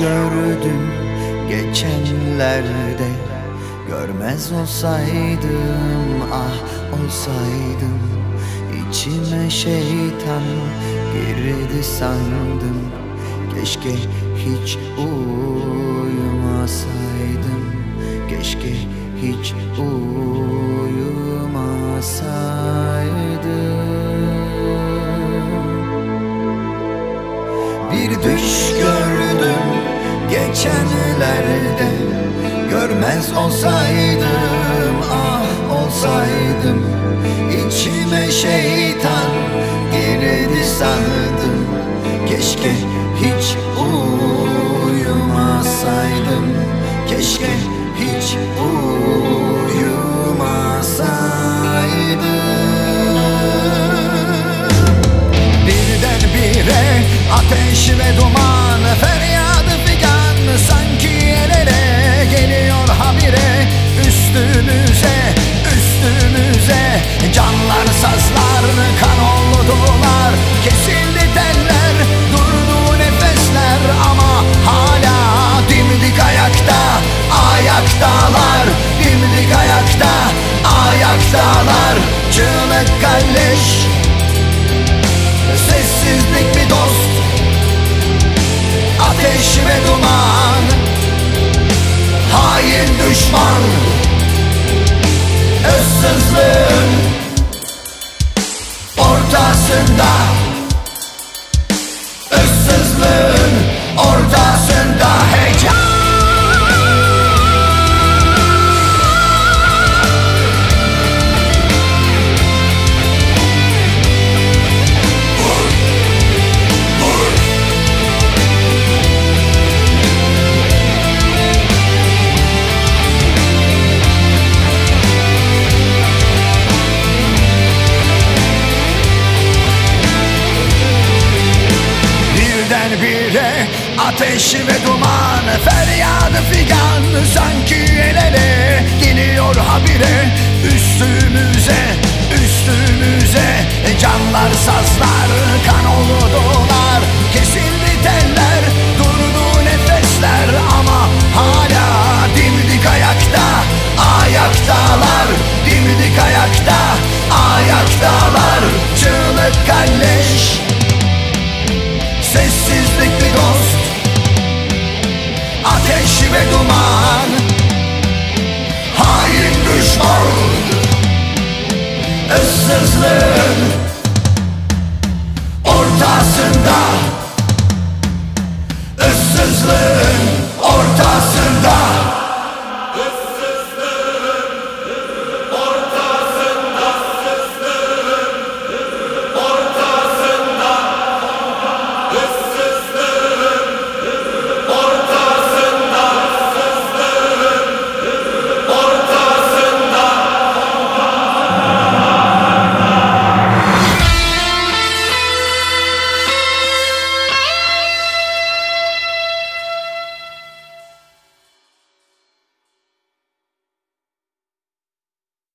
gördüm geçenlerde. Görmez olsaydım ah olsaydım. İçime şeytan girdi sandım. Keşke hiç uyumasaydım. Keşke hiç uyumasaydım Bir düş gördüm geçenlerde. Görmez olsaydım ah olsaydım İçime şeytan girdi sandım Keşke hiç uyumasaydım Keşke hiç uyumasaydım Ayaktalar çığlık kalleş. Sessizlik bir dost Ateş ve duman. Hain düşman Issızlığın Ortasında Birdenbire ateş ve duman Feryadı figan sanki el ele Geliyor habire. Üstümüze üstümüze Canlar sazlar kan oldular Kesildi teller durdu nefesler Ama hala dimdik ayakta Ayaktalar dimdik ayakta Ayaktalar çığlık kalleş ve duman. Hain düşman. Issızlığın Ortasında. Issızlığın